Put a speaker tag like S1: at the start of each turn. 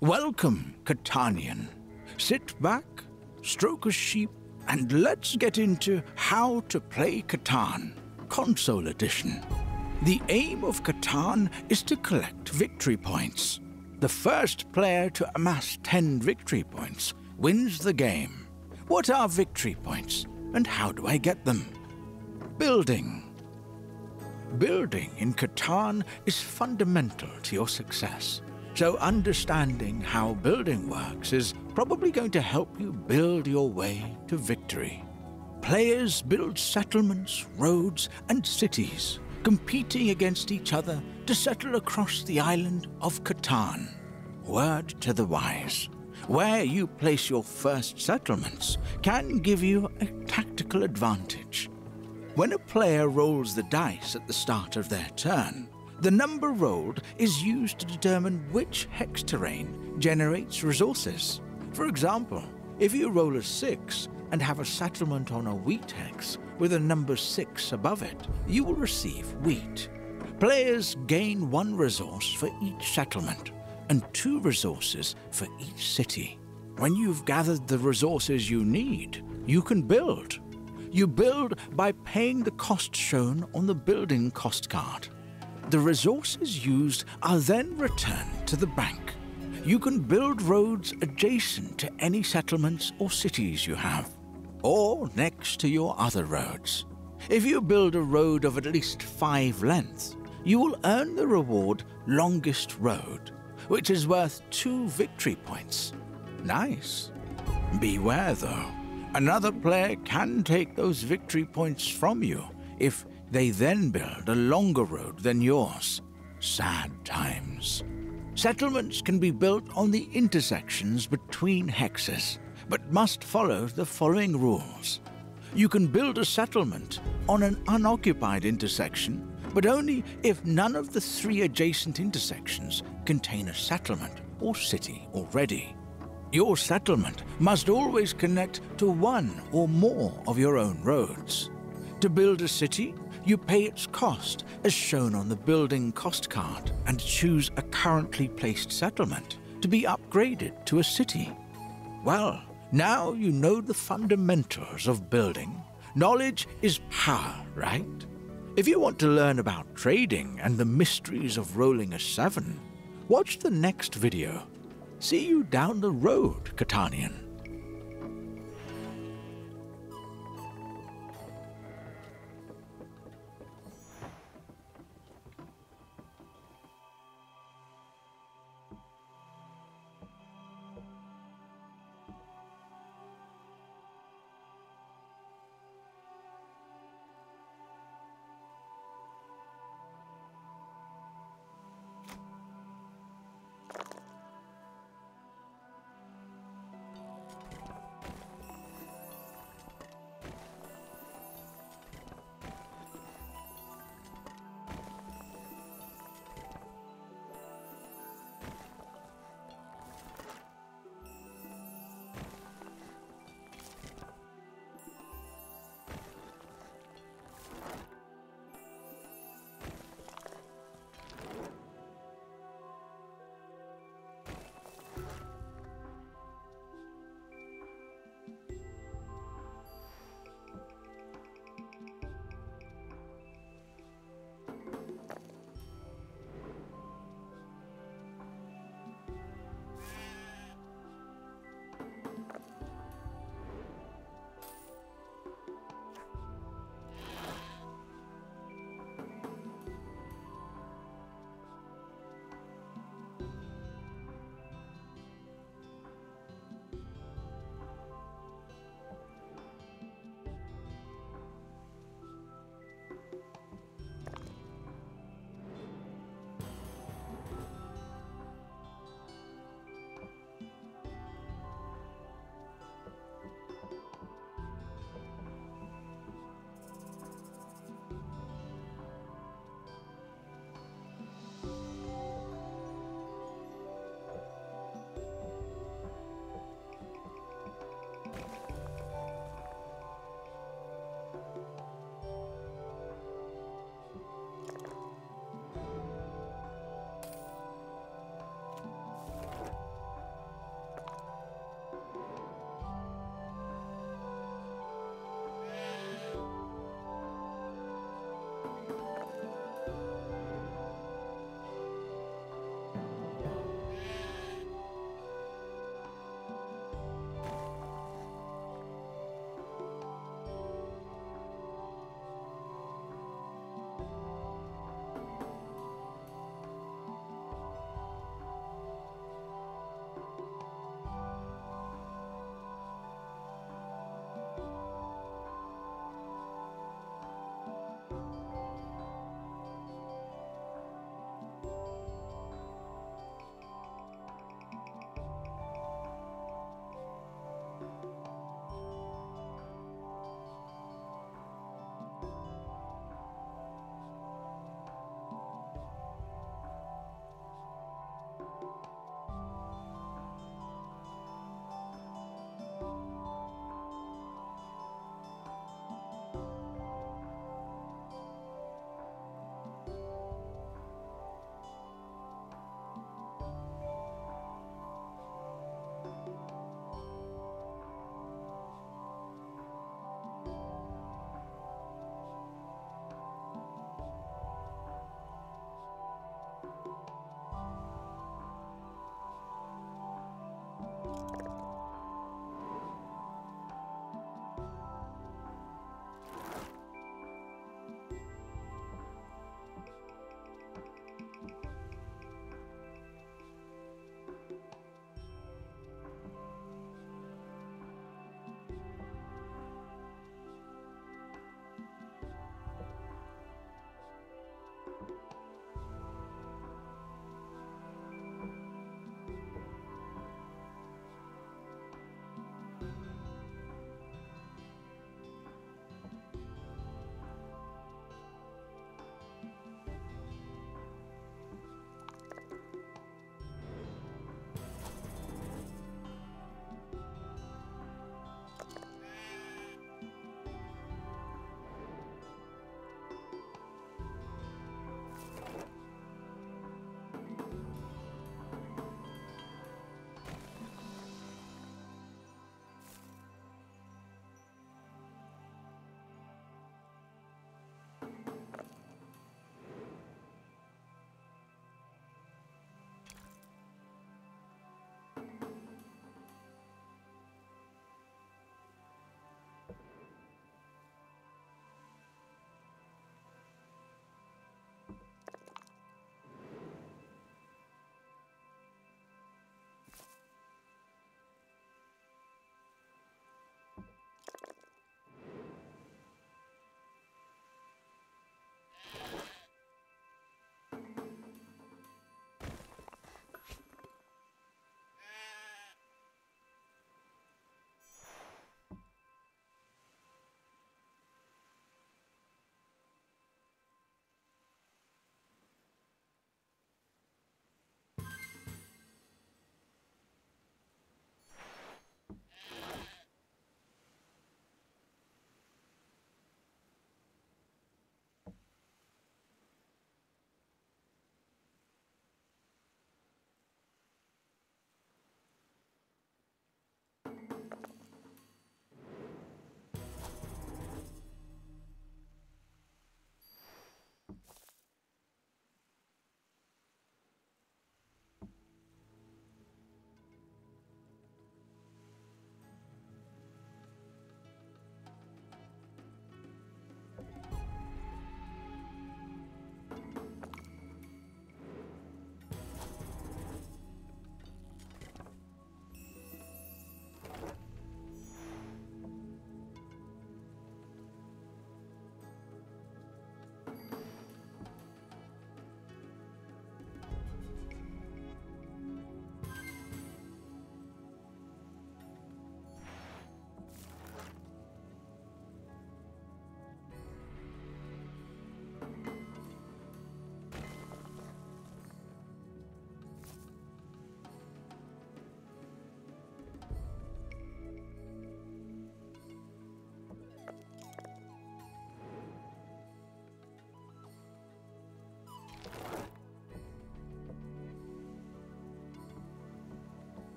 S1: Welcome, Catanian. Sit back, stroke a sheep, and let's get into how to play Catan, Console Edition. The aim of Catan is to collect victory points. The first player to amass 10 victory points wins the game. What are victory points, and how do I get them? Building. Building in Catan is fundamental to your success. So, understanding how building works is probably going to help you build your way to victory. Players build settlements, roads, and cities, competing against each other to settle across the island of Catan. Word to the wise. Where you place your first settlements can give you a tactical advantage. When a player rolls the dice at the start of their turn, the number rolled is used to determine which hex terrain generates resources. For example, if you roll a 6 and have a settlement on a wheat hex with a number 6 above it, you will receive wheat. Players gain one resource for each settlement and two resources for each city. When you've gathered the resources you need, you can build. You build by paying the cost shown on the building cost card. The resources used are then returned to the bank. You can build roads adjacent to any settlements or cities you have, or next to your other roads. If you build a road of at least five lengths, you will earn the reward Longest Road, which is worth two victory points. Nice. Beware though, another player can take those victory points from you if they then build a longer road than yours. Sad times. Settlements can be built on the intersections between hexes, but must follow the following rules. You can build a settlement on an unoccupied intersection, but only if none of the three adjacent intersections contain a settlement or city already. Your settlement must always connect to one or more of your own roads. To build a city, you pay its cost as shown on the building cost card and choose a currently placed settlement to be upgraded to a city. Well, now you know the fundamentals of building. Knowledge is power, right? If you want to learn about trading and the mysteries of rolling a 7, watch the next video. See you down the road, Catanian.